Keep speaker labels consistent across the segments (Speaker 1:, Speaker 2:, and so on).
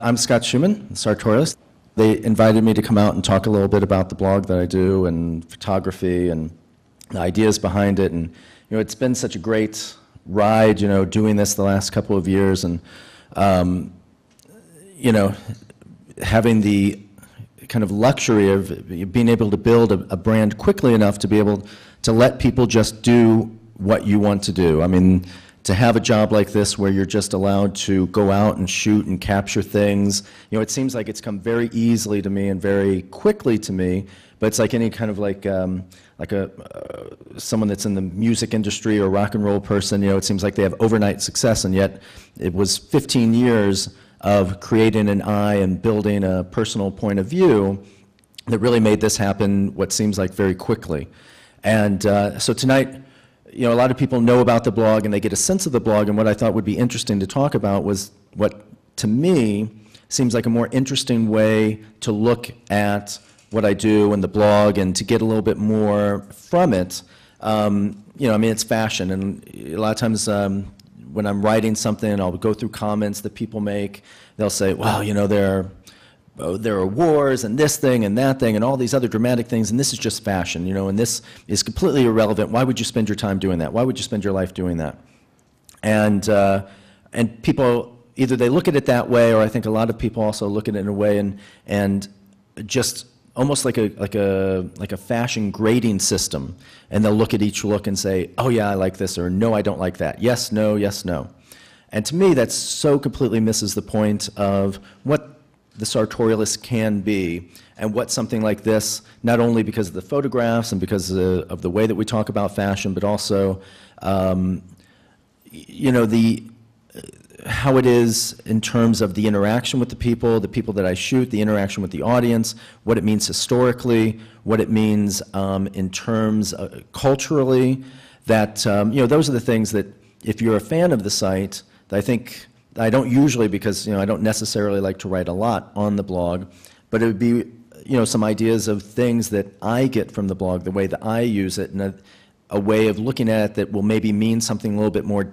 Speaker 1: I'm Scott Schuman, Sartorialist. They invited me to come out and talk a little bit about the blog that I do and photography and the ideas behind it. And, you know, it's been such a great ride, you know, doing this the last couple of years and, um, you know, having the kind of luxury of being able to build a, a brand quickly enough to be able to let people just do what you want to do. I mean, to have a job like this where you're just allowed to go out and shoot and capture things, you know, it seems like it's come very easily to me and very quickly to me. But it's like any kind of like um, like a uh, someone that's in the music industry or rock and roll person. You know, it seems like they have overnight success, and yet it was 15 years of creating an eye and building a personal point of view that really made this happen. What seems like very quickly. And uh, so tonight you know, a lot of people know about the blog and they get a sense of the blog, and what I thought would be interesting to talk about was what, to me, seems like a more interesting way to look at what I do and the blog and to get a little bit more from it. Um, you know, I mean, it's fashion, and a lot of times um, when I'm writing something, I'll go through comments that people make. They'll say, well, you know, there oh, there are wars and this thing and that thing and all these other dramatic things, and this is just fashion, you know, and this is completely irrelevant. Why would you spend your time doing that? Why would you spend your life doing that? And, uh, and people, either they look at it that way, or I think a lot of people also look at it in a way and, and just almost like a, like, a, like a fashion grading system, and they'll look at each look and say, oh yeah, I like this, or no, I don't like that. Yes, no, yes, no. And to me, that so completely misses the point of what the sartorialist can be and what something like this, not only because of the photographs and because of, of the way that we talk about fashion, but also, um, you know, the, how it is in terms of the interaction with the people, the people that I shoot, the interaction with the audience, what it means historically, what it means um, in terms uh, culturally, that, um, you know, those are the things that if you're a fan of the site, I think I don't usually because, you know, I don't necessarily like to write a lot on the blog, but it would be, you know, some ideas of things that I get from the blog, the way that I use it, and a, a way of looking at it that will maybe mean something a little bit more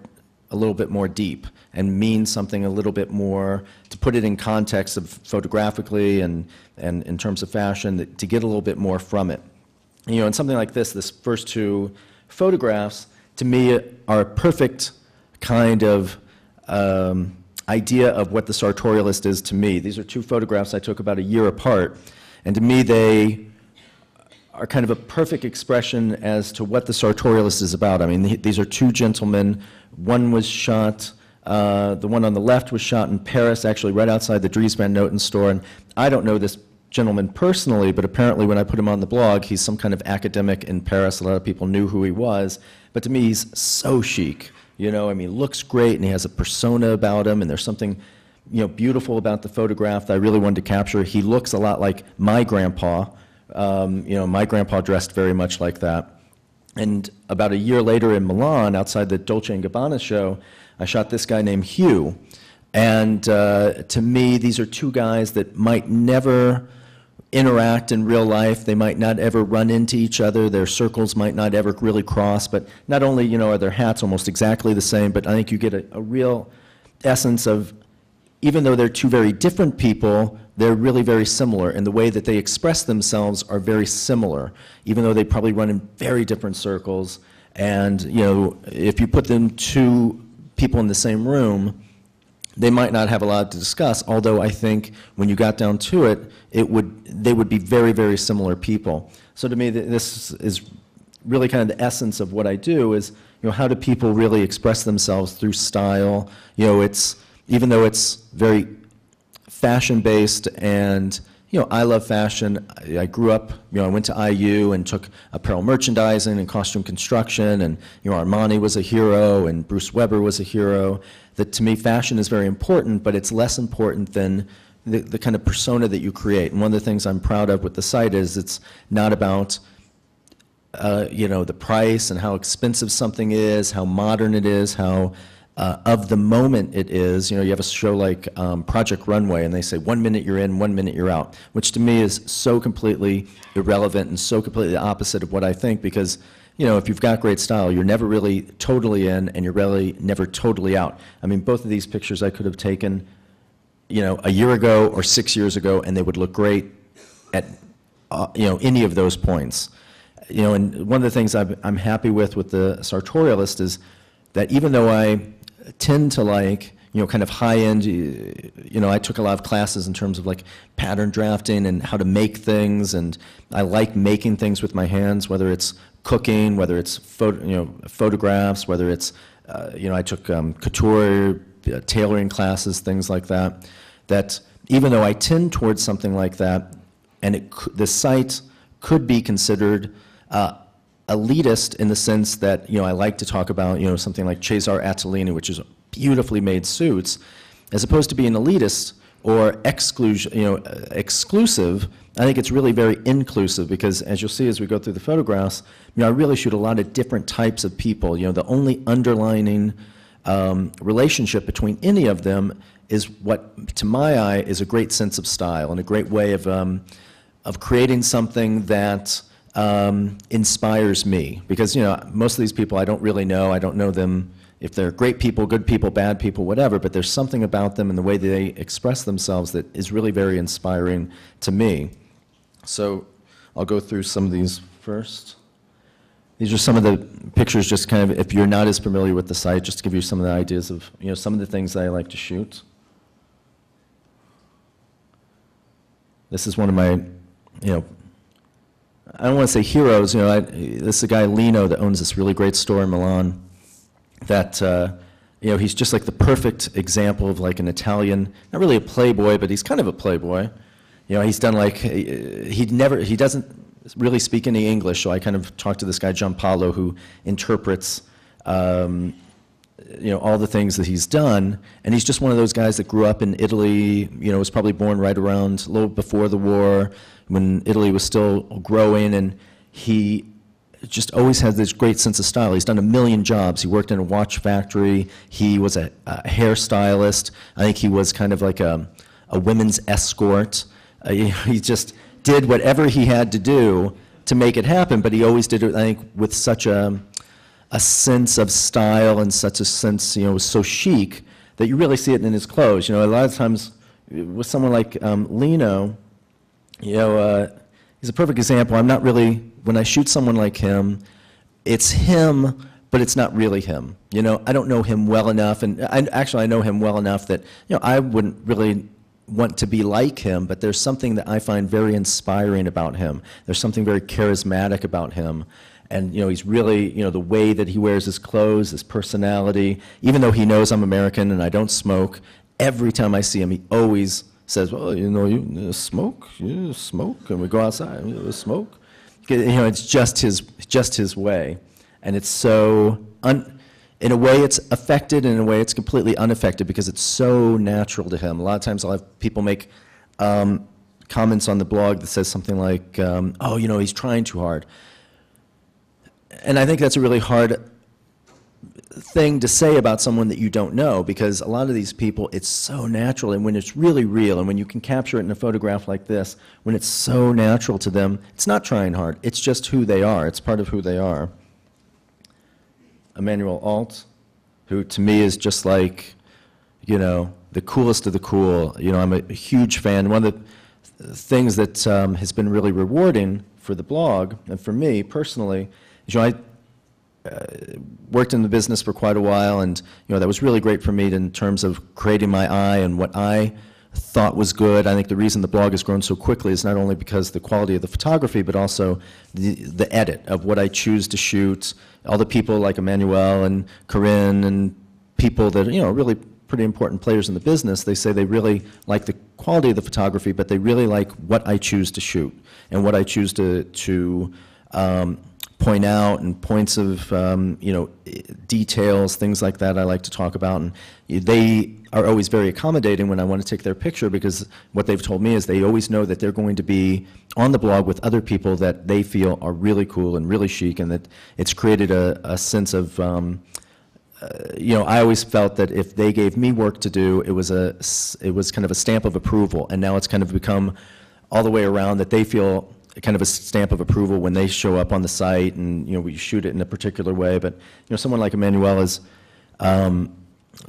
Speaker 1: a little bit more deep and mean something a little bit more to put it in context of photographically and, and in terms of fashion that, to get a little bit more from it. You know, and something like this, this first two photographs, to me are a perfect kind of um, idea of what the sartorialist is to me. These are two photographs I took about a year apart, and to me they are kind of a perfect expression as to what the sartorialist is about. I mean, these are two gentlemen. One was shot, uh, the one on the left was shot in Paris, actually right outside the Dries Van Noten store, and I don't know this gentleman personally, but apparently when I put him on the blog, he's some kind of academic in Paris. A lot of people knew who he was, but to me, he's so chic. You know, I mean, looks great and he has a persona about him and there's something, you know, beautiful about the photograph that I really wanted to capture. He looks a lot like my grandpa. Um, you know, my grandpa dressed very much like that. And about a year later in Milan, outside the Dolce & Gabbana show, I shot this guy named Hugh. And uh, to me, these are two guys that might never interact in real life. They might not ever run into each other. Their circles might not ever really cross. But not only you know are their hats almost exactly the same, but I think you get a, a real essence of even though they're two very different people, they're really very similar, and the way that they express themselves are very similar, even though they probably run in very different circles. And you know, if you put them two people in the same room, they might not have a lot to discuss, although I think when you got down to it, it would, they would be very, very similar people. So to me, this is really kind of the essence of what I do is, you know, how do people really express themselves through style? You know, it's, even though it's very fashion-based and, you know, I love fashion. I, I, grew up, you know, I went to IU and took apparel merchandising and costume construction, and, you know, Armani was a hero and Bruce Weber was a hero that to me fashion is very important, but it's less important than the, the kind of persona that you create. And one of the things I'm proud of with the site is it's not about uh, you know the price and how expensive something is, how modern it is, how uh, of the moment it is. You know, you have a show like um, Project Runway, and they say one minute you're in, one minute you're out, which to me is so completely irrelevant and so completely the opposite of what I think because you know, if you've got great style, you're never really totally in and you're really never totally out. I mean, both of these pictures I could have taken you know, a year ago or six years ago, and they would look great at, uh, you know, any of those points. You know, and one of the things I've, I'm happy with with the sartorialist is that even though I tend to like, you know, kind of high-end, you know, I took a lot of classes in terms of like pattern drafting and how to make things, and I like making things with my hands, whether it's cooking, whether it's photo, you know, photographs, whether it's, uh, you know, I took um, couture, uh, tailoring classes, things like that, that even though I tend towards something like that, and it, the site could be considered uh, elitist in the sense that, you know, I like to talk about, you know, something like Cesare Attolini, which is beautifully made suits, as opposed to being elitist or exclusion, you know, uh, exclusive, I think it's really very inclusive because as you'll see as we go through the photographs, you know, I really shoot a lot of different types of people. You know, the only underlining um, relationship between any of them is what, to my eye, is a great sense of style and a great way of, um, of creating something that um, inspires me. Because, you know, most of these people I don't really know. I don't know them if they're great people, good people, bad people, whatever, but there's something about them and the way they express themselves that is really very inspiring to me. So I'll go through some of these first. These are some of the pictures, just kind of, if you're not as familiar with the site, just to give you some of the ideas of, you know, some of the things that I like to shoot. This is one of my, you know, I don't want to say heroes, you know, I, this is a guy, Lino, that owns this really great store in Milan that, uh, you know, he's just like the perfect example of like an Italian, not really a playboy, but he's kind of a playboy. You know, he's done like, he never, he doesn't really speak any English, so I kind of talked to this guy, Giampaolo, who interprets, um, you know, all the things that he's done. And he's just one of those guys that grew up in Italy, you know, was probably born right around a little before the war, when Italy was still growing, and he just always had this great sense of style. He's done a million jobs. He worked in a watch factory. He was a, a hairstylist. I think he was kind of like a, a women's escort. Uh, he, just did whatever he had to do to make it happen, but he always did it, I think, with such a, a sense of style and such a sense, you know, was so chic that you really see it in his clothes. You know, a lot of times with someone like um, Lino, you know, uh, he's a perfect example. I'm not really, when I shoot someone like him, it's him, but it's not really him. You know, I don't know him well enough, and I, actually I know him well enough that, you know, I wouldn't really want to be like him, but there's something that I find very inspiring about him. There's something very charismatic about him. And, you know, he's really, you know, the way that he wears his clothes, his personality, even though he knows I'm American and I don't smoke, every time I see him, he always says, well, you know, you smoke, you smoke, and we go outside, and you smoke. You know, it's just his, just his way. And it's so, un, in a way it's affected, and in a way it's completely unaffected because it's so natural to him. A lot of times I'll have people make um, comments on the blog that says something like, um, oh, you know, he's trying too hard. And I think that's a really hard thing to say about someone that you don't know because a lot of these people, it's so natural. And when it's really real and when you can capture it in a photograph like this, when it's so natural to them, it's not trying hard. It's just who they are. It's part of who they are. Emmanuelle Alt, who to me is just like, you know, the coolest of the cool. You know, I'm a, huge fan. One of the things that um, has been really rewarding for the blog and for me personally is, you know, I uh, worked in the business for quite a while, and you know that was really great for me in terms of creating my eye and what I thought was good. I think the reason the blog has grown so quickly is not only because the quality of the photography, but also the, the edit of what I choose to shoot. All the people like Emmanuelle and Carine and people that, you know, really pretty important players in the business, they say they really like the quality of the photography, but they really like what I choose to shoot and what I choose to, to um, point out and points of um, you know details, things like that. I like to talk about, and they are always very accommodating when I want to take their picture because what they've told me is they always know that they're going to be on the blog with other people that they feel are really cool and really chic, and that it's created a, a sense of. Um, uh, you know, I always felt that if they gave me work to do, it was a, it was kind of a stamp of approval, and now it's kind of become all the way around that they feel kind of a stamp of approval when they show up on the site and you know we shoot it in a particular way but you know someone like Emmanuelle is um,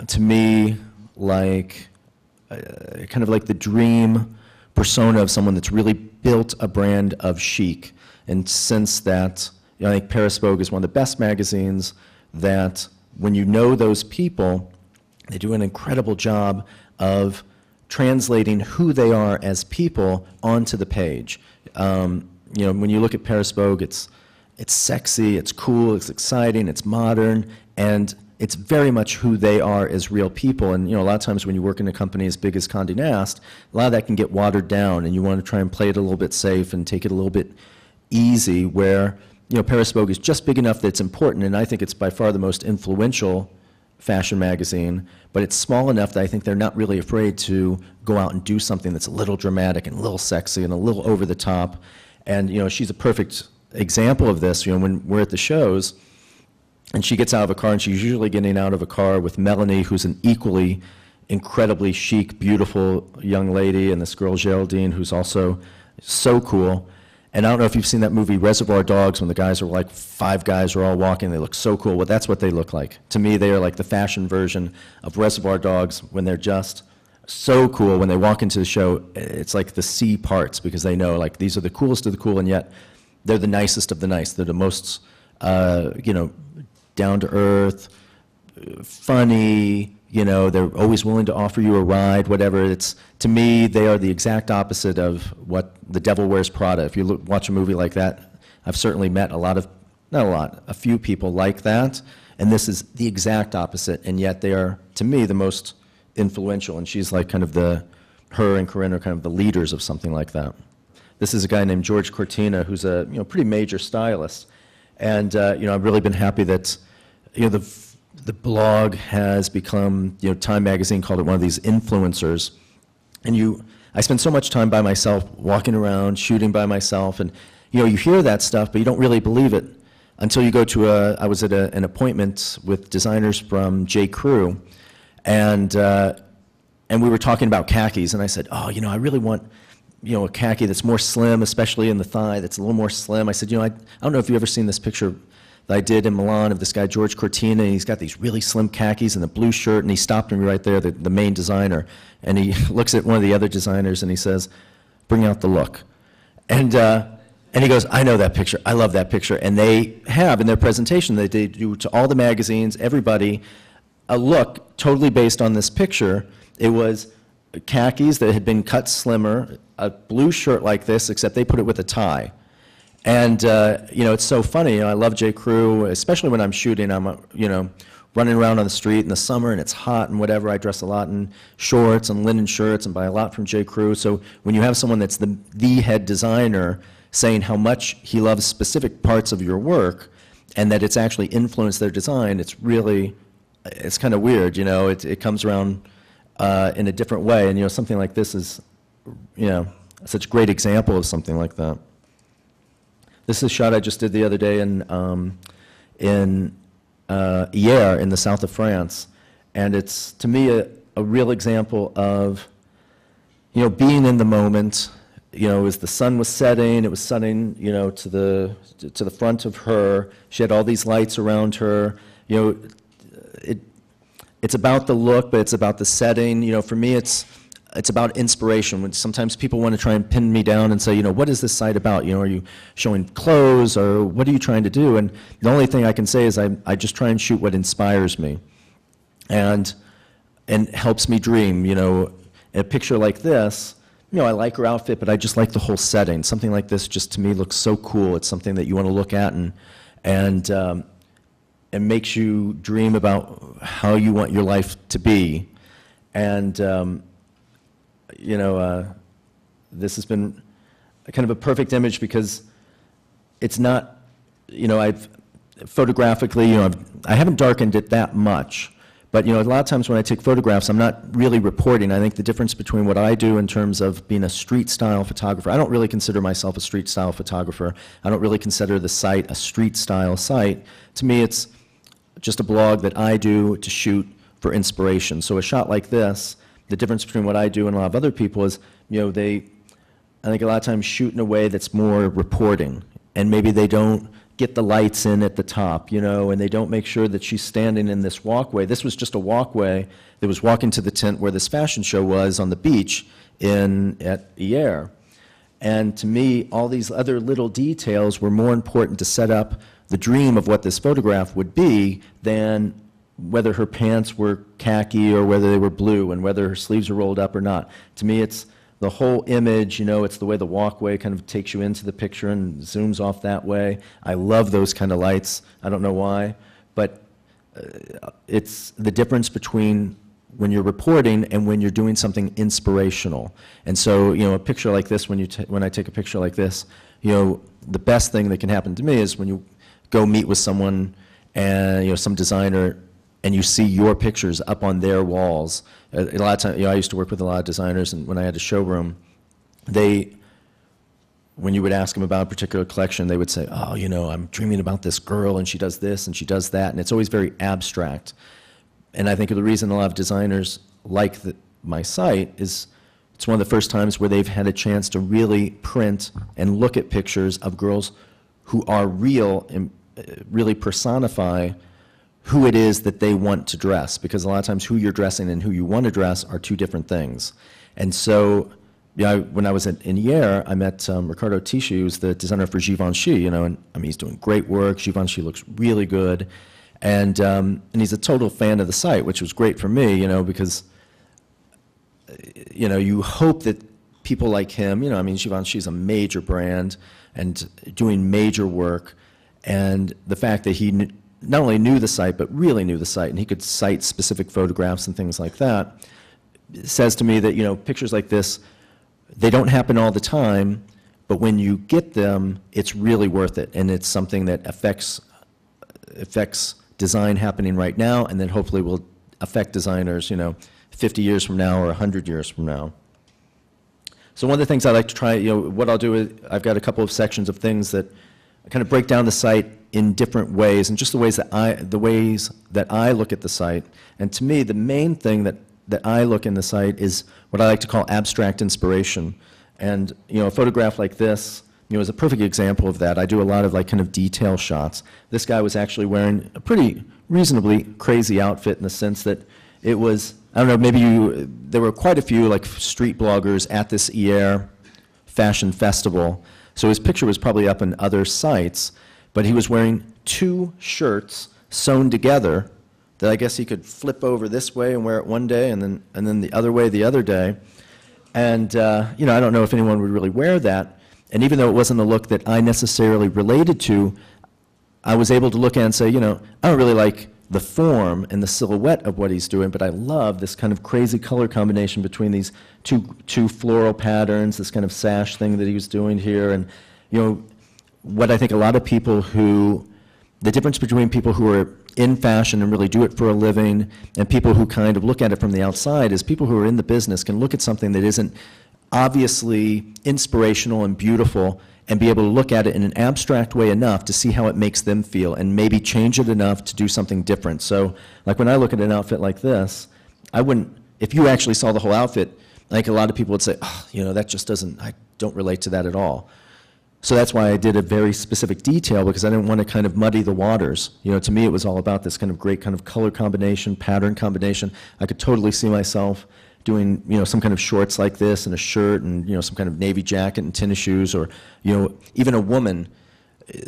Speaker 1: to me like uh, kind of like the dream persona of someone that's really built a brand of chic. And since that, you know, I think Paris Vogue is one of the best magazines that when you know those people, they do an incredible job of translating who they are as people onto the page. Um, you know, when you look at Paris Vogue, it's, it's sexy, it's cool, it's exciting, it's modern, and it's very much who they are as real people. And you know, a lot of times when you work in a company as big as Condé Nast, a lot of that can get watered down, and you want to try and play it a little bit safe and take it a little bit easy. Where you know, Paris Vogue is just big enough that it's important, and I think it's by far the most influential fashion magazine, but it's small enough that I think they're not really afraid to go out and do something that's a little dramatic and a little sexy and a little over the top. And you know, she's a perfect example of this. You know, when we're at the shows, and she gets out of a car, and she's usually getting out of a car with Melanie, who's an equally incredibly chic, beautiful young lady, and this girl Geraldine, who's also so cool. And I don't know if you've seen that movie Reservoir Dogs when the guys are like five guys are all walking, they look so cool. Well, that's what they look like. To me, they are like the fashion version of Reservoir Dogs when they're just so cool. When they walk into the show, it's like the sea parts because they know like these are the coolest of the cool, and yet they're the nicest of the nice. They're the most, uh, you know, down to earth, funny, you know, they're always willing to offer you a ride, whatever. It's, to me, they are the exact opposite of what The Devil Wears Prada. If you look, watch a movie like that, I've certainly met a lot of, not a lot, a few people like that, and this is the exact opposite, and yet they are, to me, the most influential, and she's like kind of the, her and Carine are kind of the leaders of something like that. This is a guy named George Cortina, who's a, you know, pretty major stylist, and, uh, you know, I've really been happy that, you know, the the blog has become, you know, Time Magazine called it one of these influencers. And you, I spend so much time by myself, walking around, shooting by myself, and, you know, you hear that stuff, but you don't really believe it until you go to a, I was at a, an appointment with designers from J. Crew, and, uh, and we were talking about khakis, and I said, oh, you know, I really want, you know, a khaki that's more slim, especially in the thigh, that's a little more slim. I said, you know, I, I don't know if you've ever seen this picture that I did in Milan of this guy, George Cortina, and he's got these really slim khakis and a blue shirt, and he stopped me right there, the, the main designer, and he looks at one of the other designers and he says, bring out the look. And, uh, and he goes, I know that picture. I love that picture. And they have in their presentation that they do to all the magazines, everybody, a look totally based on this picture. It was khakis that had been cut slimmer, a blue shirt like this, except they put it with a tie. And, uh, you know, it's so funny. You know, I love J. Crew, especially when I'm shooting. I'm, uh, you know, running around on the street in the summer and it's hot and whatever. I dress a lot in shorts and linen shirts and buy a lot from J. Crew. So when you have someone that's the, the head designer saying how much he loves specific parts of your work and that it's actually influenced their design, it's really, it's kind of weird, you know. It, it comes around uh, in a different way. And, you know, something like this is, you know, such a great example of something like that. This is a shot I just did the other day in, um, in uh, in the south of France. And it's, to me, a, a real example of, you know, being in the moment. You know, as the sun was setting, it was setting, you know, to the, to the front of her. She had all these lights around her. You know, it, it's about the look, but it's about the setting. You know, for me, it's, it's about inspiration. When sometimes people want to try and pin me down and say, you know, what is this site about? You know, are you showing clothes or what are you trying to do? And the only thing I can say is I, I just try and shoot what inspires me and, and helps me dream. You know, a picture like this, you know, I like her outfit, but I just like the whole setting. Something like this just to me looks so cool. It's something that you want to look at and, and, um, and makes you dream about how you want your life to be. And, um, you know, uh, this has been kind of a perfect image because it's not, you know, I've photographically, you know, I've, I haven't darkened it that much. But you know, a lot of times when I take photographs, I'm not really reporting. I think the difference between what I do in terms of being a street style photographer, I don't really consider myself a street style photographer. I don't really consider the site a street style site. To me, it's just a blog that I do to shoot for inspiration. So a shot like this, the difference between what I do and a lot of other people is, you know, they, I think a lot of times shoot in a way that's more reporting. And maybe they don't get the lights in at the top, you know, and they don't make sure that she's standing in this walkway. This was just a walkway that was walking to the tent where this fashion show was on the beach in at Hyères. And to me, all these other little details were more important to set up the dream of what this photograph would be than whether her pants were khaki or whether they were blue and whether her sleeves are rolled up or not. To me, it's the whole image, you know, it's the way the walkway kind of takes you into the picture and zooms off that way. I love those kind of lights. I don't know why, but uh, it's the difference between when you're reporting and when you're doing something inspirational. And so, you know, a picture like this, when, you when I take a picture like this, you know, the best thing that can happen to me is when you go meet with someone and, you know, some designer and you see your pictures up on their walls. A, lot of times, you know, I used to work with a lot of designers, and when I had a showroom, they, when you would ask them about a particular collection, they would say, oh, you know, I'm dreaming about this girl, and she does this, and she does that, and it's always very abstract and I think the reason a lot of designers like the, my site is it's one of the first times where they've had a chance to really print and look at pictures of girls who are real and uh, really personify who it is that they want to dress because a lot of times who you're dressing and who you want to dress are two different things. And so yeah, when I was at, in Hyères, I met um, Riccardo Tisci, who's the designer for Givenchy, you know, and I mean, he's doing great work. Givenchy looks really good. And, um, and he's a total fan of the site, which was great for me, you know, because, you know, you hope that people like him, you know, I mean, Givenchy's a major brand and doing major work. And the fact that he not only knew the site, but really knew the site, and he could cite specific photographs and things like that, says to me that, you know, pictures like this, they don't happen all the time, but when you get them, it's really worth it, and it's something that affects affects design happening right now, and then hopefully will affect designers, you know, 50 years from now or 100 years from now. So one of the things I like to try, you know, what I'll do is I've got a couple of sections of things that kind of break down the site in different ways, and just the ways that I, the ways that I look at the site. And to me, the main thing that that I look in the site is what I like to call abstract inspiration. And you know, a photograph like this you know, is a perfect example of that. I do a lot of like kind of detail shots. This guy was actually wearing a pretty reasonably crazy outfit in the sense that it was, I don't know, maybe you, there were quite a few like street bloggers at this Hyères fashion festival. So his picture was probably up in other sites, but he was wearing two shirts sewn together that I guess he could flip over this way and wear it one day and then, and then the other way the other day. And, uh, you know, I don't know if anyone would really wear that. And even though it wasn't a look that I necessarily related to, I was able to look at and say, you know, I don't really like the form and the silhouette of what he's doing, but I love this kind of crazy color combination between these two, two floral patterns, this kind of sash thing that he was doing here. And, you know, what I think a lot of people who, the difference between people who are in fashion and really do it for a living and people who kind of look at it from the outside is people who are in the business can look at something that isn't obviously inspirational and beautiful and be able to look at it in an abstract way enough to see how it makes them feel and maybe change it enough to do something different. So like when I look at an outfit like this, I wouldn't, if you actually saw the whole outfit, I think a lot of people would say, oh, you know, that just doesn't, I don't relate to that at all. So that's why I did a very specific detail because I didn't want to kind of muddy the waters. You know, to me it was all about this kind of great kind of color combination, pattern combination. I could totally see myself doing you know some kind of shorts like this and a shirt and you know some kind of navy jacket and tennis shoes or you know even a woman uh,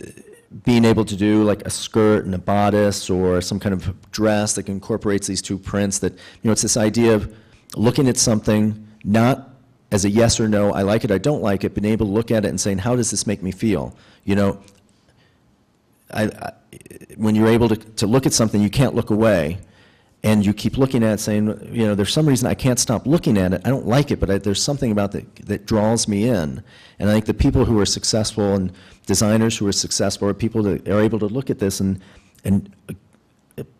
Speaker 1: being able to do like a skirt and a bodice or some kind of dress that incorporates these two prints that you know it's this idea of looking at something not as a yes or no I like it I don't like it being able to look at it and saying how does this make me feel you know I, I when you're able to, to look at something you can't look away and you keep looking at it saying, you know, there's some reason I can't stop looking at it. I don't like it, but I, there's something about that that draws me in. And I think the people who are successful and designers who are successful are people that are able to look at this and, and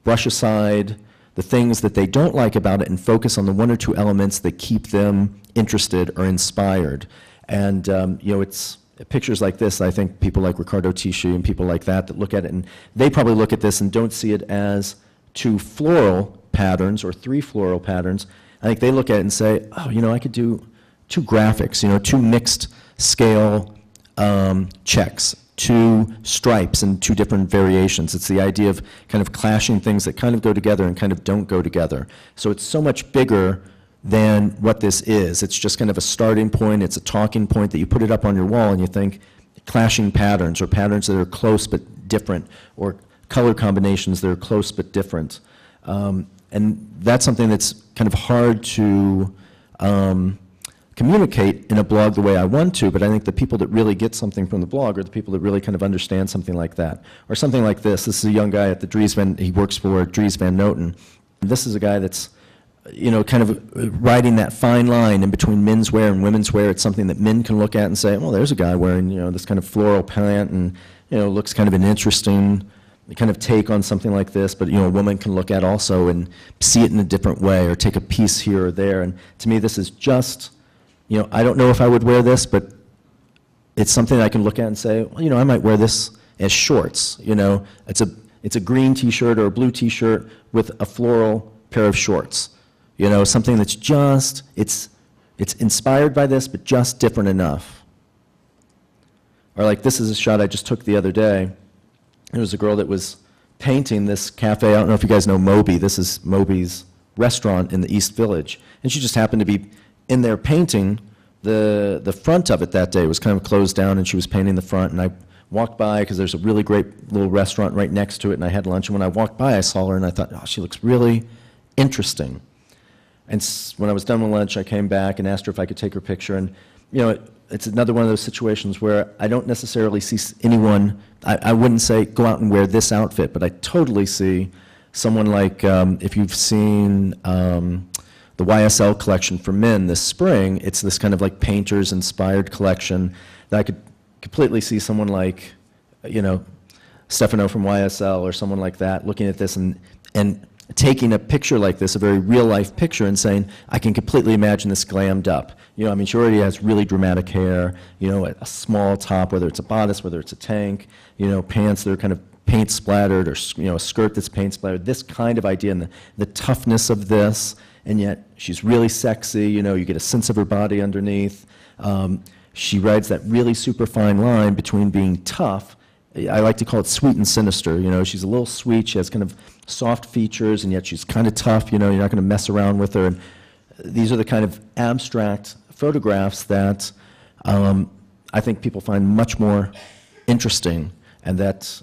Speaker 1: brush aside the things that they don't like about it and focus on the one or two elements that keep them interested or inspired. And, um, you know, it's pictures like this, I think people like Riccardo Tisci and people like that that look at it and they probably look at this and don't see it as two floral patterns or three floral patterns, I think they look at it and say, oh, you know, I could do two graphics, you know, two mixed scale um, checks. Two stripes and two different variations. It's the idea of kind of clashing things that kind of go together and kind of don't go together. So it's so much bigger than what this is. It's just kind of a starting point, it's a talking point that you put it up on your wall and you think clashing patterns or patterns that are close but different or color combinations that are close but different. Um, and that's something that's kind of hard to um, communicate in a blog the way I want to, but I think the people that really get something from the blog are the people that really kind of understand something like that. Or something like this. This is a young guy at the Dries Van, he works for Dries Van Noten. This is a guy that's, you know, kind of riding that fine line in between menswear and women's wear. It's something that men can look at and say, well, there's a guy wearing, you know, this kind of floral pant and, you know, looks kind of an interesting kind of take on something like this, but you know, a woman can look at also and see it in a different way or take a piece here or there. And to me, this is just you know, I don't know if I would wear this, but it's something I can look at and say, well, you know, I might wear this as shorts. You know, it's a it's a green T-shirt or a blue T-shirt with a floral pair of shorts. You know, something that's just it's it's inspired by this, but just different enough. Or like this is a shot I just took the other day. There was a girl that was painting this cafe. I don't know if you guys know Moby. This is Moby's restaurant in the East Village, and she just happened to be in their painting, the, the front of it that day was kind of closed down and she was painting the front and I walked by because there's a really great little restaurant right next to it and I had lunch and when I walked by I saw her and I thought, oh, she looks really interesting. And when I was done with lunch, I came back and asked her if I could take her picture and you know, it, it's another one of those situations where I don't necessarily see anyone, I, I wouldn't say go out and wear this outfit, but I totally see someone like, um, if you've seen, um, the YSL collection for men this spring, it's this kind of like painters inspired collection that I could completely see someone like, you know, Stefano from YSL or someone like that looking at this and, and taking a picture like this, a very real life picture, and saying, I can completely imagine this glammed up. You know, I mean, she already has really dramatic hair, you know, a, a small top, whether it's a bodice, whether it's a tank, you know, pants that are kind of paint splattered or, you know, a skirt that's paint splattered. This kind of idea and the, the toughness of this and yet she's really sexy. You know, you get a sense of her body underneath. Um, she rides that really super fine line between being tough. I like to call it sweet and sinister. You know, she's a little sweet. She has kind of soft features, and yet she's kind of tough. You know, you're not going to mess around with her. And these are the kind of abstract photographs that um, I think people find much more interesting, and that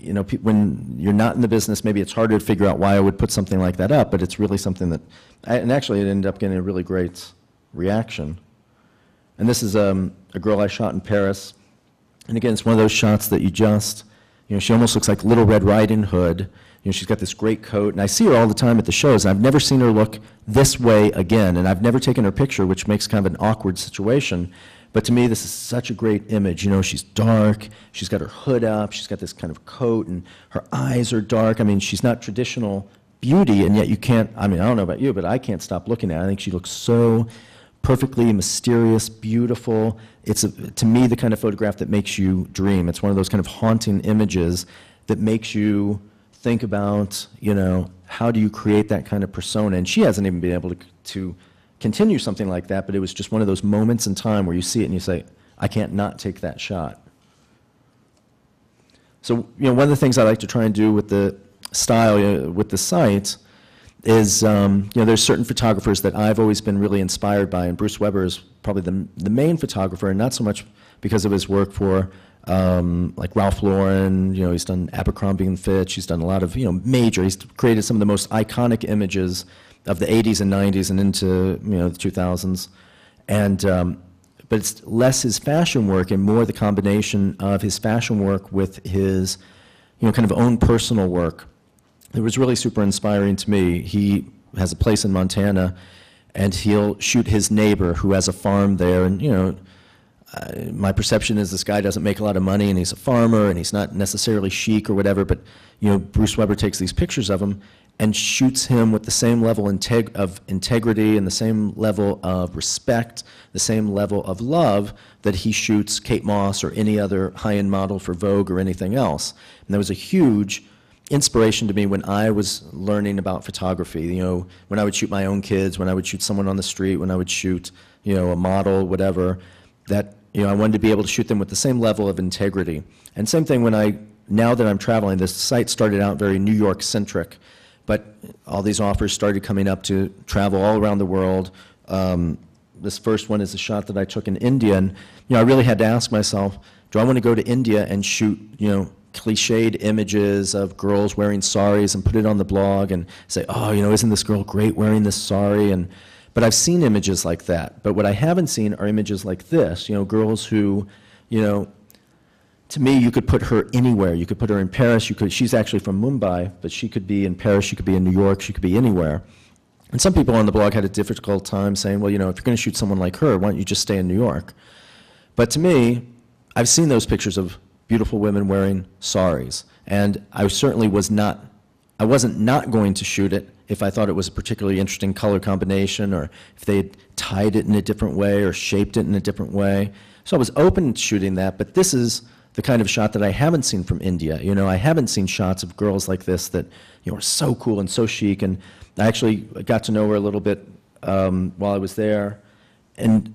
Speaker 1: you know, when you're not in the business, maybe it's harder to figure out why I would put something like that up, but it's really something that, and actually it ended up getting a really great reaction. And this is um, a girl I shot in Paris. And again, it's one of those shots that you just, you know, she almost looks like Little Red Riding Hood. You know, she's got this great coat, and I see her all the time at the shows, and I've never seen her look this way again, and I've never taken her picture, which makes kind of an awkward situation. But to me, this is such a great image. You know, she's dark, she's got her hood up, she's got this kind of coat, and her eyes are dark. I mean, she's not traditional beauty, and yet you can't, I mean, I don't know about you, but I can't stop looking at her. I think she looks so perfectly mysterious, beautiful. It's, a, to me, the kind of photograph that makes you dream. It's one of those kind of haunting images that makes you think about, you know, how do you create that kind of persona? And she hasn't even been able to, to continue something like that, but it was just one of those moments in time where you see it and you say, I can't not take that shot. So, you know, one of the things I like to try and do with the style, uh, with the site, is, um, you know, there's certain photographers that I've always been really inspired by, and Bruce Weber is probably the, the main photographer, and not so much because of his work for um, like Ralph Lauren, you know, he's done Abercrombie and Fitch, he's done a lot of, you know, major, he's created some of the most iconic images of the 80s and 90s and into you know the 2000s, and um, but it's less his fashion work and more the combination of his fashion work with his you know kind of own personal work. It was really super inspiring to me. He has a place in Montana, and he'll shoot his neighbor who has a farm there, and you know. Uh, my perception is this guy doesn't make a lot of money and he's a farmer and he's not necessarily chic or whatever, but you know, Bruce Weber takes these pictures of him and shoots him with the same level integ of integrity and the same level of respect, the same level of love that he shoots Kate Moss or any other high-end model for Vogue or anything else. And that was a huge inspiration to me when I was learning about photography. You know, when I would shoot my own kids, when I would shoot someone on the street, when I would shoot, you know, a model, whatever. That you know, I wanted to be able to shoot them with the same level of integrity. And same thing when I, now that I'm traveling, this site started out very New York-centric, but all these offers started coming up to travel all around the world. Um, this first one is a shot that I took in India, and, you know, I really had to ask myself, do I want to go to India and shoot, you know, cliched images of girls wearing saris and put it on the blog and say, oh, you know, isn't this girl great wearing this sari? And, but I've seen images like that. But what I haven't seen are images like this, you know, girls who, you know, to me, you could put her anywhere. You could put her in Paris. You could, she's actually from Mumbai, but she could be in Paris, she could be in New York, she could be anywhere. And some people on the blog had a difficult time saying, well, you know, if you're going to shoot someone like her, why don't you just stay in New York? But to me, I've seen those pictures of beautiful women wearing saris, and I certainly was not, I wasn't not going to shoot it if I thought it was a particularly interesting color combination or if they had tied it in a different way or shaped it in a different way. So I was open to shooting that, but this is the kind of shot that I haven't seen from India. You know, I haven't seen shots of girls like this that, you know, are so cool and so chic, and I actually got to know her a little bit um, while I was there, and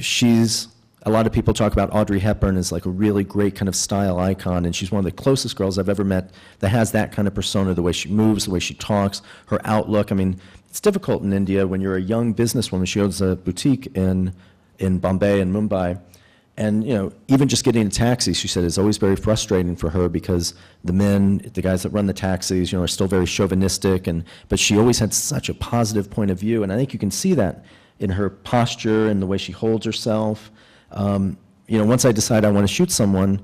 Speaker 1: she's a lot of people talk about Audrey Hepburn as like a really great kind of style icon, and she's one of the closest girls I've ever met that has that kind of persona, the way she moves, the way she talks, her outlook. I mean, it's difficult in India when you're a young businesswoman. She owns a boutique in, in Bombay and Mumbai. And, you know, even just getting a taxi, she said, is always very frustrating for her because the men, the guys that run the taxis, you know, are still very chauvinistic. And, but she always had such a positive point of view. And I think you can see that in her posture and the way she holds herself. Um, you know, once I decide I want to shoot someone,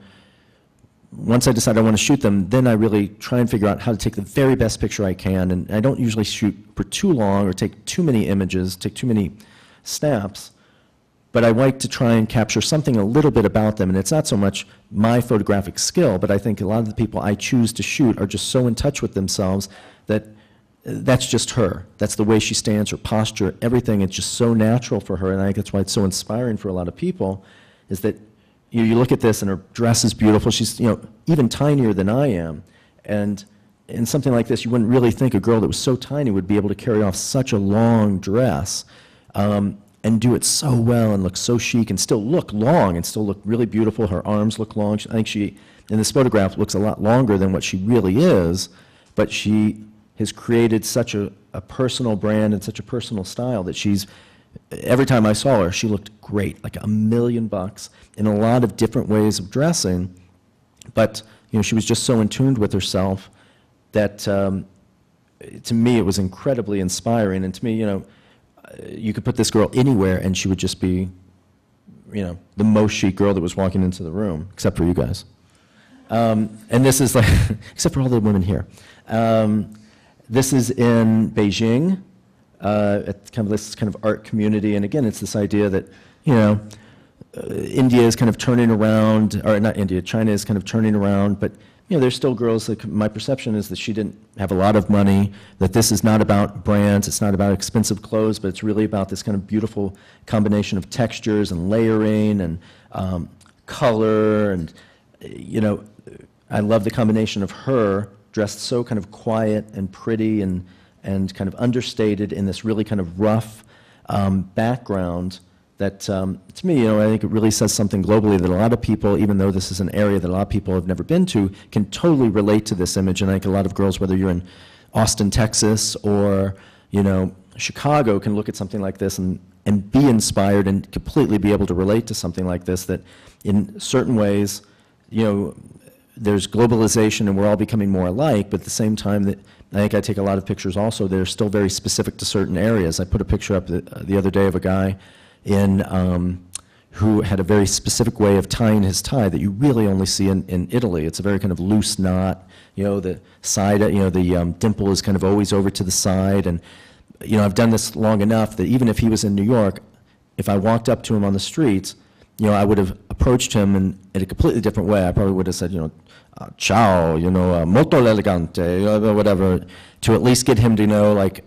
Speaker 1: once I decide I want to shoot them, then I really try and figure out how to take the very best picture I can. And I don't usually shoot for too long or take too many images, take too many snaps. But I like to try and capture something a little bit about them. And it's not so much my photographic skill, but I think a lot of the people I choose to shoot are just so in touch with themselves that that's just her. That's the way she stands, her posture, everything. It's just so natural for her, and I think that's why it's so inspiring for a lot of people, is that you, you look at this and her dress is beautiful. She's you know even tinier than I am, and in something like this, you wouldn't really think a girl that was so tiny would be able to carry off such a long dress. Um, and do it so well and look so chic and still look long and still look really beautiful. Her arms look long. I think she, in this photograph, looks a lot longer than what she really is, but she has created such a, a personal brand and such a personal style that she's every time I saw her, she looked great, like a million bucks in a lot of different ways of dressing. But you know, she was just so in tune with herself that um, to me it was incredibly inspiring. And to me, you know, you could put this girl anywhere and she would just be, you know, the most chic girl that was walking into the room, except for you guys. Um, and this is like, except for all the women here. Um, this is in Beijing, uh, at kind of this kind of art community, and again, it's this idea that you know, uh, India is kind of turning around, or not India, China is kind of turning around, but you know, there's still girls that my perception is that she didn't have a lot of money, that this is not about brands, it's not about expensive clothes, but it's really about this kind of beautiful combination of textures and layering and um, color. And, you know, I love the combination of her dressed so kind of quiet and pretty and, and kind of understated in this really kind of rough um, background that um, to me, you know, I think it really says something globally that a lot of people, even though this is an area that a lot of people have never been to, can totally relate to this image. And I think a lot of girls, whether you're in Austin, Texas, or you know, Chicago, can look at something like this and, and be inspired and completely be able to relate to something like this. That in certain ways, you know, there's globalization and we're all becoming more alike, but at the same time that I think I take a lot of pictures also that are still very specific to certain areas. I put a picture up the, the other day of a guy in um, who had a very specific way of tying his tie that you really only see in, in Italy. It's a very kind of loose knot. You know, the side, you know, the um, dimple is kind of always over to the side. And, you know, I've done this long enough that even if he was in New York, if I walked up to him on the streets, you know, I would have approached him in, in a completely different way. I probably would have said, you know, uh, ciao, you know, uh, molto elegante, whatever, to at least get him to know, like,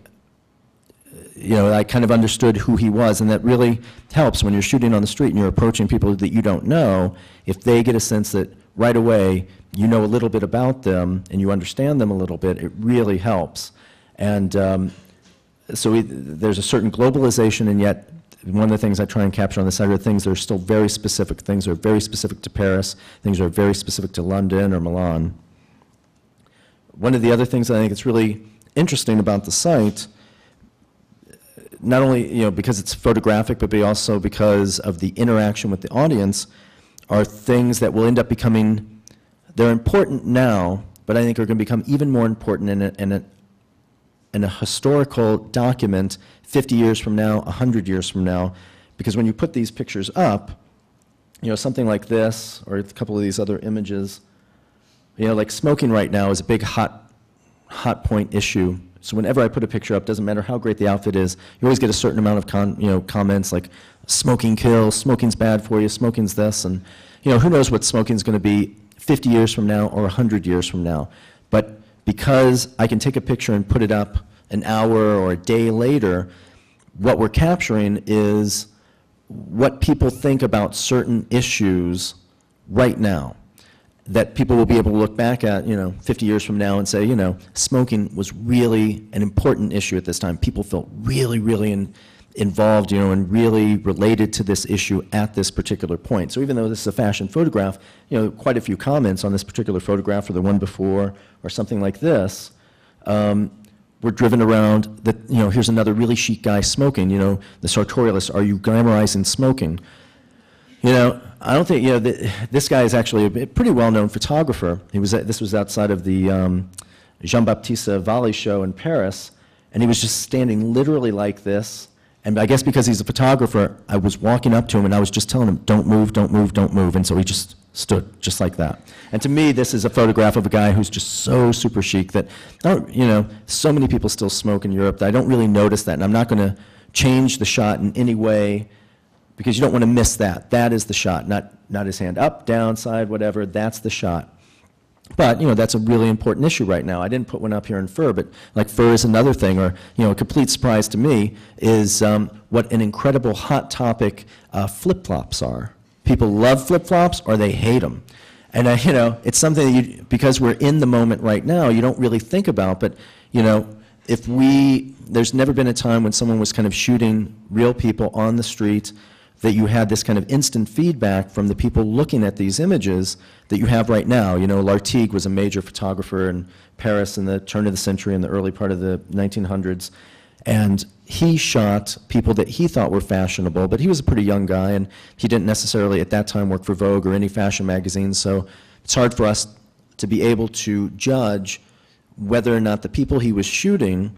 Speaker 1: you know, I kind of understood who he was, and that really helps when you're shooting on the street and you're approaching people that you don't know. If they get a sense that right away you know a little bit about them and you understand them a little bit, it really helps. And um, so we, there's a certain globalization, and yet one of the things I try and capture on the site are things that are still very specific. Things that are very specific to Paris, things that are very specific to London or Milan. One of the other things I think is really interesting about the site, not only you know because it's photographic, but also because of the interaction with the audience, are things that will end up becoming, they're important now, but I think are going to become even more important in a, in a, in a historical document 50 years from now, 100 years from now, because when you put these pictures up, you know, something like this, or a couple of these other images, you know, like smoking right now is a big hot, hot point issue. So whenever I put a picture up, doesn't matter how great the outfit is, you always get a certain amount of con, you know, comments like smoking kills, smoking's bad for you, smoking's this, and you know, who knows what smoking's going to be 50 years from now or 100 years from now. But because I can take a picture and put it up an hour or a day later, what we're capturing is what people think about certain issues right now that people will be able to look back at, you know, 50 years from now and say, you know, smoking was really an important issue at this time. People felt really, really in, involved, you know, and really related to this issue at this particular point. So even though this is a fashion photograph, you know, quite a few comments on this particular photograph or the one before or something like this, um, were driven around that, you know, here's another really chic guy smoking, you know, the sartorialist, are you glamorizing smoking? You know, I don't think, you know, the, this guy is actually a pretty well-known photographer. He was, this was outside of the um, Giambattista Valli show in Paris, and he was just standing literally like this, and I guess because he's a photographer, I was walking up to him and I was just telling him, don't move, don't move, don't move, and so he just stood just like that. And to me, this is a photograph of a guy who's just so super chic that, you know, so many people still smoke in Europe that I don't really notice that, and I'm not going to change the shot in any way because you don't want to miss that. That is the shot, not, not his hand up, down, side, whatever. That's the shot. But, you know, that's a really important issue right now. I didn't put one up here in fur, but like fur is another thing, or, you know, a complete surprise to me is um, what an incredible hot topic uh, flip-flops are. People love flip-flops or they hate them. And, uh, you know, it's something that you, because we're in the moment right now, you don't really think about, but, you know, if we, there's never been a time when someone was kind of shooting real people on the street that you had this kind of instant feedback from the people looking at these images that you have right now. You know, Lartigue was a major photographer in Paris in the turn of the century in the early part of the 1900s. And he shot people that he thought were fashionable, but he was a pretty young guy, and he didn't necessarily at that time work for Vogue or any fashion magazines, so it's hard for us to be able to judge whether or not the people he was shooting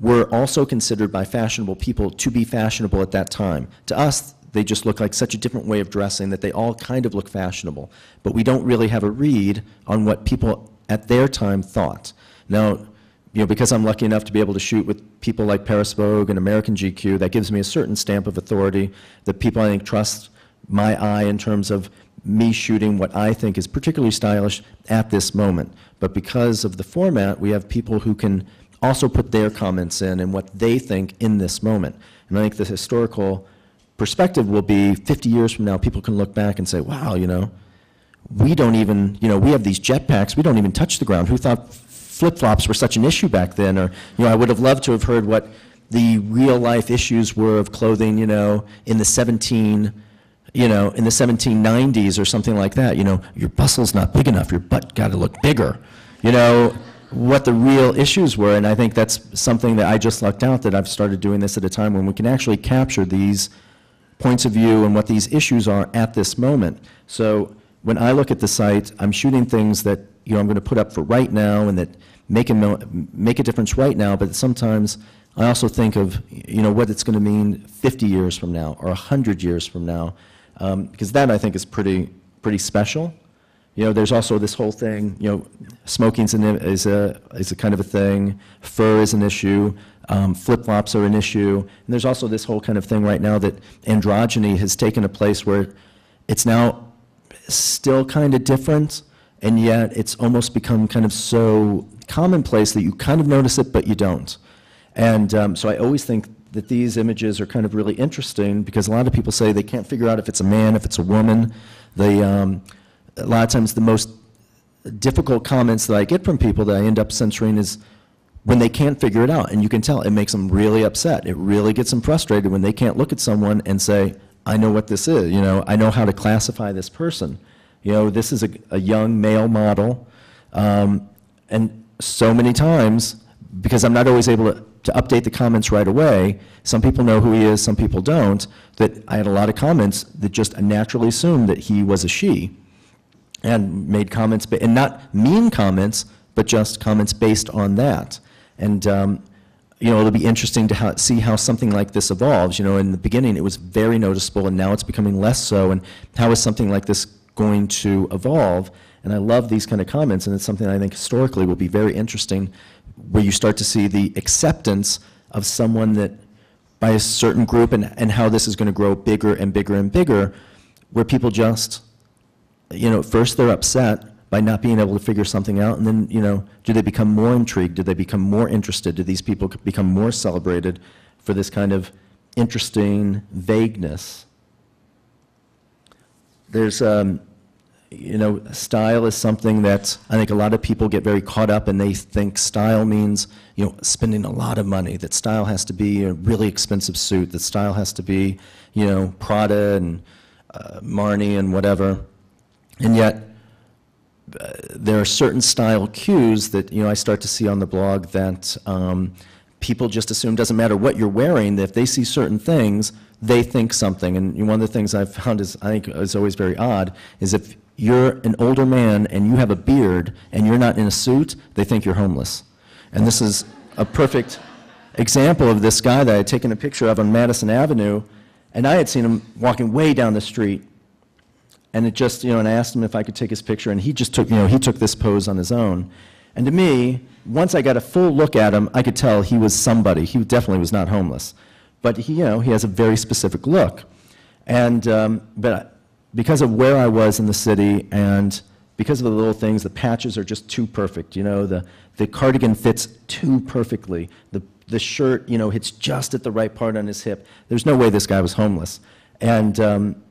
Speaker 1: were also considered by fashionable people to be fashionable at that time. To us, they just look like such a different way of dressing that they all kind of look fashionable. But we don't really have a read on what people at their time thought. Now, you know, because I'm lucky enough to be able to shoot with people like Paris Vogue and American GQ, that gives me a certain stamp of authority that people I think trust my eye in terms of me shooting what I think is particularly stylish at this moment. But because of the format, we have people who can also put their comments in and what they think in this moment. And I think the historical perspective will be 50 years from now, people can look back and say, wow, you know, we don't even, you know, we have these jetpacks, we don't even touch the ground. Who thought flip-flops were such an issue back then? Or, you know, I would have loved to have heard what the real life issues were of clothing, you know, in the 17, you know, in the 1790s or something like that. You know, your bustle's not big enough, your butt got to look bigger. You know, what the real issues were, and I think that's something that I just lucked out that I've started doing this at a time when we can actually capture these points of view and what these issues are at this moment. So when I look at the site, I'm shooting things that you know I'm going to put up for right now and that make a make a difference right now. But sometimes I also think of you know what it's going to mean 50 years from now or 100 years from now, um, because that I think is pretty pretty special. You know, there's also this whole thing. You know, smoking is a is a kind of a thing. Fur is an issue. Um, flip flops are an issue. And there's also this whole kind of thing right now that androgyny has taken a place where it's now still kind of different, and yet it's almost become kind of so commonplace that you kind of notice it, but you don't. And um, so I always think that these images are kind of really interesting because a lot of people say they can't figure out if it's a man, if it's a woman. They, um, a lot of times the most difficult comments that I get from people that I end up censoring is, when they can't figure it out. And you can tell it makes them really upset. It really gets them frustrated when they can't look at someone and say, I know what this is. You know, I know how to classify this person. You know, this is a, a young male model. Um, and so many times, because I'm not always able to, to update the comments right away, some people know who he is, some people don't, that I had a lot of comments that just naturally assumed that he was a she and made comments, and not mean comments, but just comments based on that. And, um, you know, it'll be interesting to see how something like this evolves. You know, in the beginning, it was very noticeable, and now it's becoming less so. And how is something like this going to evolve? And I love these kind of comments, and it's something I think historically will be very interesting, where you start to see the acceptance of someone that, by a certain group, and, and how this is going to grow bigger and bigger and bigger, where people just, you know, first they're upset by not being able to figure something out, and then, you know, do they become more intrigued? Do they become more interested? Do these people become more celebrated for this kind of interesting vagueness? There's, um, you know, style is something that I think a lot of people get very caught up and they think style means, you know, spending a lot of money, that style has to be a really expensive suit, that style has to be, you know, Prada and uh, Marni and whatever. And yet, uh, there are certain style cues that, you know, I start to see on the blog that um, people just assume doesn't matter what you're wearing, that if they see certain things, they think something. And one of the things I've found is, I think is always very odd, is if you're an older man and you have a beard and you're not in a suit, they think you're homeless. And this is a perfect example of this guy that I had taken a picture of on Madison Avenue, and I had seen him walking way down the street. And it just, you know, and I asked him if I could take his picture, and he just took, you know, he took this pose on his own. And to me, once I got a full look at him, I could tell he was somebody. He definitely was not homeless. But he, you know, he has a very specific look. And, um, but because of where I was in the city and because of the little things, the patches are just too perfect. You know, the, the cardigan fits too perfectly. The, the shirt, you know, hits just at the right part on his hip. There's no way this guy was homeless. And um,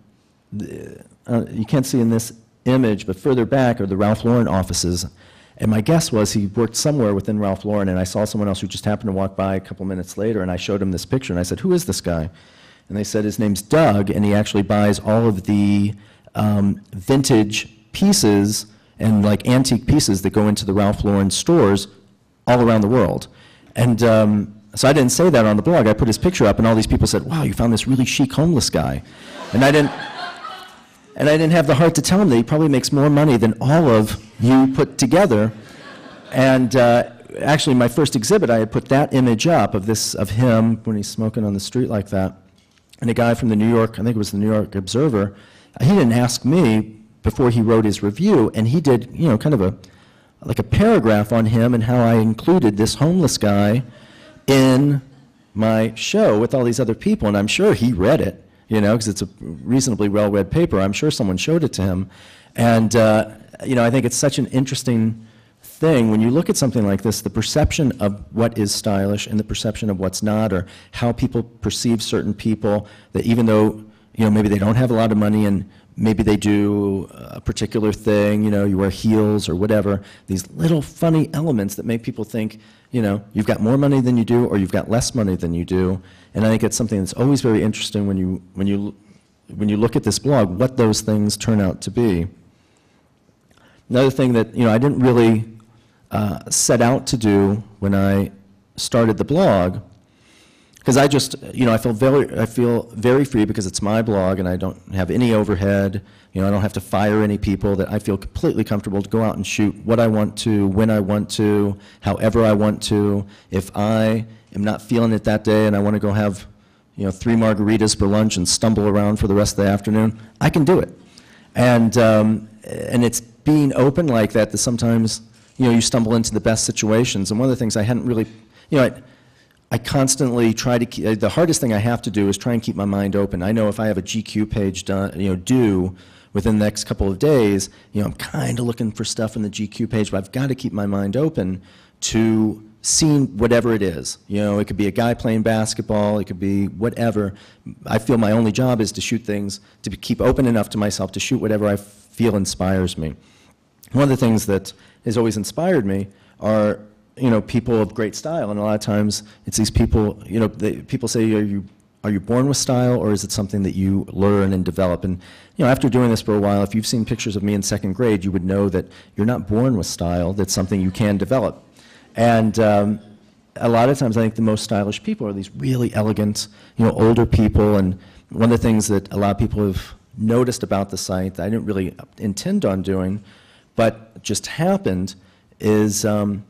Speaker 1: the, uh, you can't see in this image, but further back are the Ralph Lauren offices. And my guess was he worked somewhere within Ralph Lauren, and I saw someone else who just happened to walk by a couple minutes later, and I showed him this picture, and I said, Who is this guy? And they said his name's Doug, and he actually buys all of the um, vintage pieces and like antique pieces that go into the Ralph Lauren stores all around the world. And um, so I didn't say that on the blog. I put his picture up, and all these people said, "Wow, you found this really chic homeless guy," and I didn't. And I didn't have the heart to tell him that he probably makes more money than all of you put together. And uh, actually, my first exhibit, I had put that image up of this of him when he's smoking on the street like that. And a guy from the New York, I think it was the New York Observer, he didn't ask me before he wrote his review, and he did, you know, kind of a like a paragraph on him and how I included this homeless guy in my show with all these other people, and I'm sure he read it, you know, because it's a reasonably well-read paper. I'm sure someone showed it to him, and uh, you know, I think it's such an interesting thing when you look at something like this. The perception of what is stylish and the perception of what's not, or how people perceive certain people. That even though you know maybe they don't have a lot of money and maybe they do a particular thing, you know, you wear heels or whatever, these little funny elements that make people think, you know, you've got more money than you do or you've got less money than you do. And I think it's something that's always very interesting when you, when you, when you look at this blog, what those things turn out to be. Another thing that, you know, I didn't really uh, set out to do when I started the blog because I just, you know, I feel very, I feel very free because it's my blog and I don't have any overhead. You know, I don't have to fire any people. That I feel completely comfortable to go out and shoot what I want to, when I want to, however I want to. If I am not feeling it that day and I want to go have, you know, three margaritas for lunch and stumble around for the rest of the afternoon, I can do it. And um, and it's being open like that that sometimes, you know, you stumble into the best situations. And one of the things I hadn't really, you know. I, I constantly try to, keep, the hardest thing I have to do is try and keep my mind open. I know if I have a GQ page done, you know, due within the next couple of days, you know, I'm kind of looking for stuff in the GQ page, but I've got to keep my mind open to seeing whatever it is. You know, it could be a guy playing basketball, it could be whatever. I feel my only job is to shoot things, to keep open enough to myself to shoot whatever I feel inspires me. One of the things that has always inspired me are you know, people of great style, and a lot of times it's these people, you know, they, people say, are you, are you born with style, or is it something that you learn and develop? And, you know, after doing this for a while, if you've seen pictures of me in second grade, you would know that you're not born with style, that's something you can develop. And um, a lot of times I think the most stylish people are these really elegant, you know, older people, and one of the things that a lot of people have noticed about the site that I didn't really intend on doing, but just happened, is um,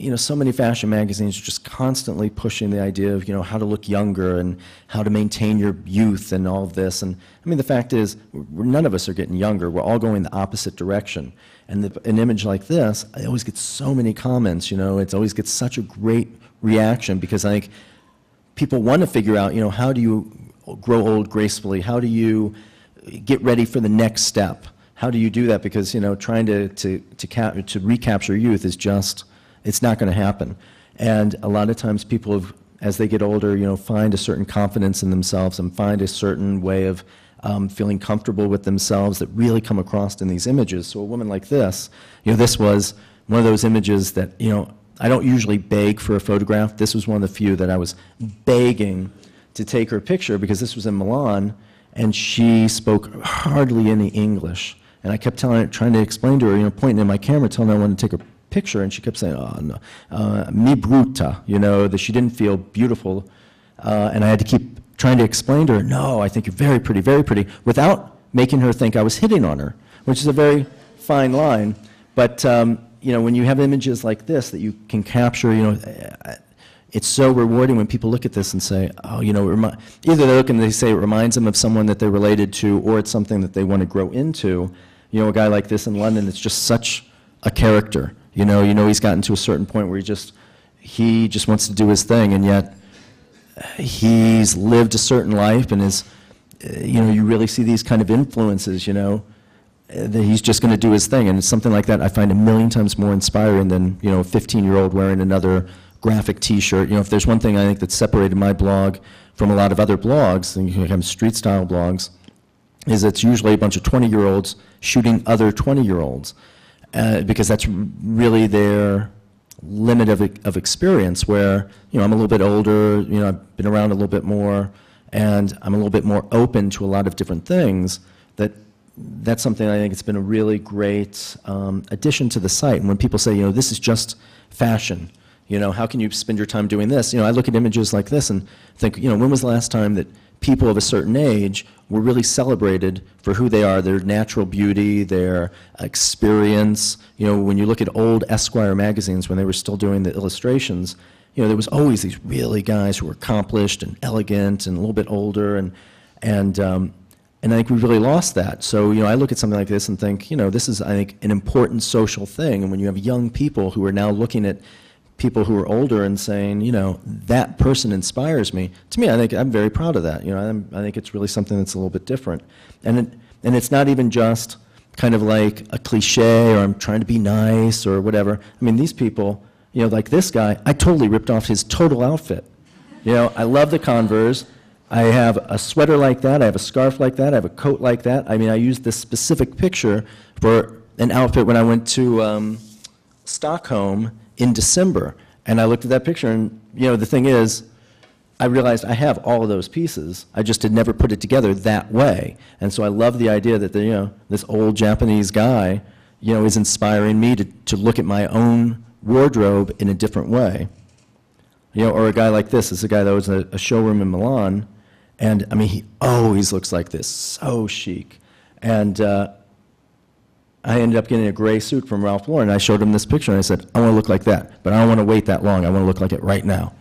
Speaker 1: you know, so many fashion magazines are just constantly pushing the idea of, you know, how to look younger and how to maintain your youth and all of this. And I mean, the fact is, none of us are getting younger. We're all going the opposite direction. And the, an image like this, I always get so many comments, you know, it always gets such a great reaction because I think people want to figure out, you know, how do you grow old gracefully? How do you get ready for the next step? How do you do that? Because, you know, trying to, to, to, to recapture youth is just it's not going to happen. And a lot of times people have, as they get older, you know, find a certain confidence in themselves and find a certain way of um, feeling comfortable with themselves that really come across in these images. So a woman like this, you know, this was one of those images that, you know, I don't usually beg for a photograph. This was one of the few that I was begging to take her picture because this was in Milan and she spoke hardly any English. And I kept telling her, trying to explain to her, you know, pointing at my camera, telling her I wanted to take her picture, and she kept saying, oh, no, uh, mi brutta, you know, that she didn't feel beautiful. Uh, and I had to keep trying to explain to her, no, I think you're very pretty, very pretty, without making her think I was hitting on her, which is a very fine line. But, um, you know, when you have images like this that you can capture, you know, it's so rewarding when people look at this and say, oh, you know, either they look and they say it reminds them of someone that they're related to, or it's something that they want to grow into. You know, a guy like this in London, it's just such a character. You know, you know he's gotten to a certain point where he just he just wants to do his thing, and yet he's lived a certain life, and is you know you really see these kind of influences. You know that he's just going to do his thing, and something like that I find a million times more inspiring than you know a 15-year-old wearing another graphic T-shirt. You know, if there's one thing I think that separated my blog from a lot of other blogs, and you have street style blogs, is it's usually a bunch of 20-year-olds shooting other 20-year-olds uh, because that's really their limit of, of experience where, you know, I'm a little bit older, you know, I've been around a little bit more, and I'm a little bit more open to a lot of different things that that's something I think it's been a really great um, addition to the site. And when people say, you know, this is just fashion, you know, how can you spend your time doing this? You know, I look at images like this and think, you know, when was the last time that people of a certain age were really celebrated for who they are, their natural beauty, their experience. You know, when you look at old Esquire magazines when they were still doing the illustrations, you know, there was always these really guys who were accomplished and elegant and a little bit older and and um, and I think we've really lost that. So, you know, I look at something like this and think, you know, this is, I think, an important social thing. And when you have young people who are now looking at people who are older and saying, you know, that person inspires me. To me, I think I'm very proud of that. You know, I'm, i think it's really something that's a little bit different. And, it, and it's not even just kind of like a cliche or I'm trying to be nice or whatever. I mean, these people, you know, like this guy, I totally ripped off his total outfit. You know, I love the Converse. I have a sweater like that. I have a scarf like that. I have a coat like that. I mean, I used this specific picture for an outfit when I went to um, Stockholm in December. And I looked at that picture, and you know, the thing is, I realized I have all of those pieces. I just had never put it together that way. And so I love the idea that the, you know, this old Japanese guy, you know, is inspiring me to, to look at my own wardrobe in a different way. You know, or a guy like this. This is a guy that was a, a showroom in Milan, and I mean, he always looks like this, so chic. And uh, I ended up getting a gray suit from Ralph Lauren. I showed him this picture and I said, I want to look like that, but I don't want to wait that long. I want to look like it right now.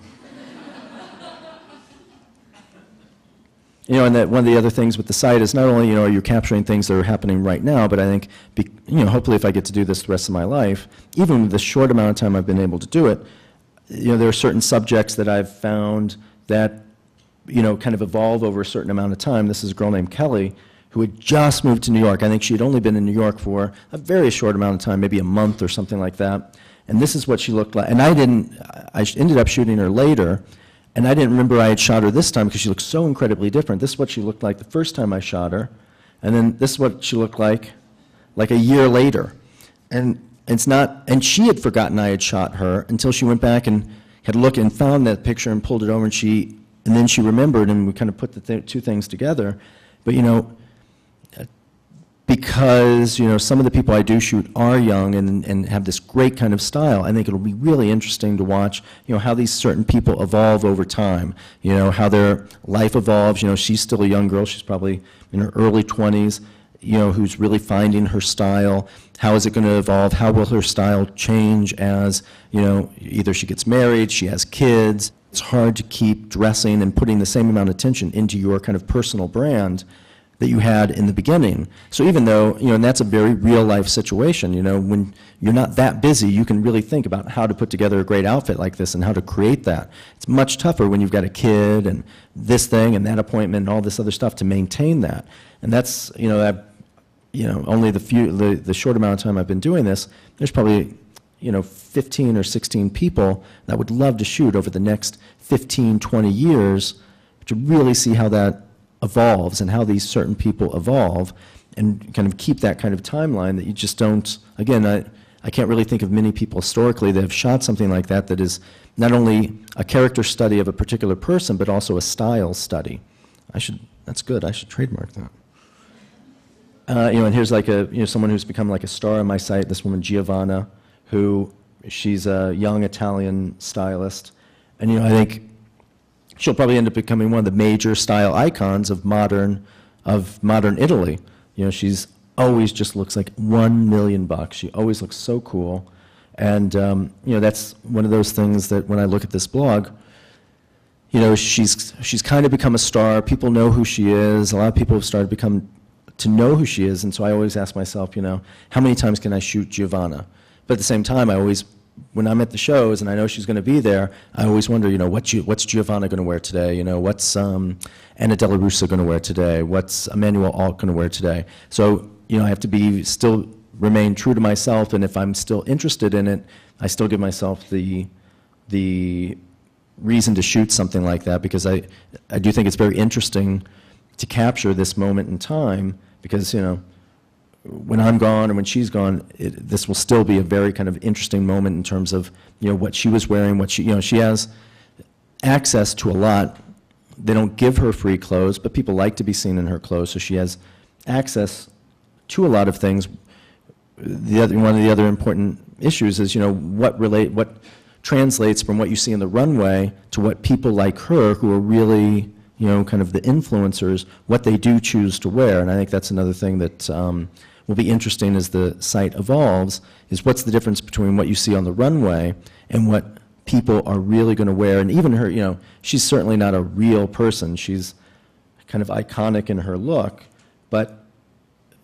Speaker 1: you know, and that one of the other things with the site is not only, you know, are you're capturing things that are happening right now, but I think, be, you know, hopefully if I get to do this the rest of my life, even with the short amount of time I've been able to do it, you know, there are certain subjects that I've found that, you know, kind of evolve over a certain amount of time. This is a girl named Kelly who had just moved to New York. I think she had only been in New York for a very short amount of time, maybe a month or something like that. And this is what she looked like. And I didn't, I ended up shooting her later, and I didn't remember I had shot her this time because she looked so incredibly different. This is what she looked like the first time I shot her, and then this is what she looked like like a year later. And it's not, and she had forgotten I had shot her until she went back and had looked and found that picture and pulled it over, and she, and then she remembered, and we kind of put the th- two things together. But, you know, because, you know, some of the people I do shoot are young and, and have this great kind of style, I think it'll be really interesting to watch, you know, how these certain people evolve over time, you know, how their life evolves. You know, she's still a young girl, she's probably in her early 20s, you know, who's really finding her style. How is it going to evolve? How will her style change as, you know, either she gets married, she has kids. It's hard to keep dressing and putting the same amount of attention into your kind of personal brand that you had in the beginning. So even though, you know, and that's a very real life situation, you know, when you're not that busy, you can really think about how to put together a great outfit like this and how to create that. It's much tougher when you've got a kid and this thing and that appointment and all this other stuff to maintain that. And that's, you know, that, you know, only the few, the, the short amount of time I've been doing this, there's probably, you know, 15 or 16 people that would love to shoot over the next 15, 20 years to really see how that evolves and how these certain people evolve and kind of keep that kind of timeline that you just don't, again, I, I can't really think of many people historically that have shot something like that that is not only a character study of a particular person, but also a style study. I should, that's good, I should trademark that. Uh, you know, and here's like a, you know, someone who's become like a star on my site, this woman Giovanna, who, she's a young Italian stylist. And, you know, I think she'll probably end up becoming one of the major style icons of modern of modern Italy. You know, she's always just looks like one million bucks. She always looks so cool, and um, you know that's one of those things that when I look at this blog, you know, she's she's kind of become a star. People know who she is. A lot of people have started to become to know who she is, and so I always ask myself, you know, how many times can I shoot Giovanna? But at the same time, I always when I'm at the shows and I know she's going to be there, I always wonder, you know, what you, what's Giovanna going to wear today? You know, what's um, Anna Dello Russo going to wear today? What's Emmanuelle Alt going to wear today? So, you know, I have to be still remain true to myself, and if I'm still interested in it, I still give myself the the reason to shoot something like that because I I do think it's very interesting to capture this moment in time because you know when I'm gone or when she's gone, it, this will still be a very kind of interesting moment in terms of you know what she was wearing, what she you know she has access to a lot. They don't give her free clothes, but people like to be seen in her clothes, so she has access to a lot of things. The other one of the other important issues is you know what relate what translates from what you see in the runway to what people like her who are really you know kind of the influencers what they do choose to wear, and I think that's another thing that. Um, will be interesting as the site evolves is what's the difference between what you see on the runway and what people are really going to wear. And even her, you know, she's certainly not a real person. She's kind of iconic in her look, but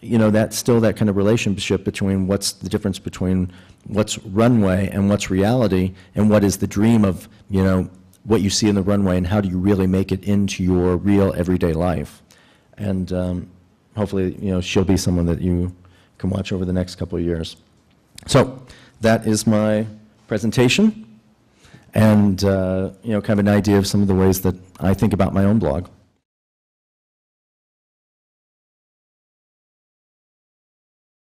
Speaker 1: you know, that's still that kind of relationship between what's the difference between what's runway and what's reality and what is the dream of, you know, what you see in the runway and how do you really make it into your real everyday life. And um, hopefully, you know, she'll be someone that you can watch over the next couple of years. So that is my presentation and, uh, you know, kind of an idea of some of the ways that I think about my own blog.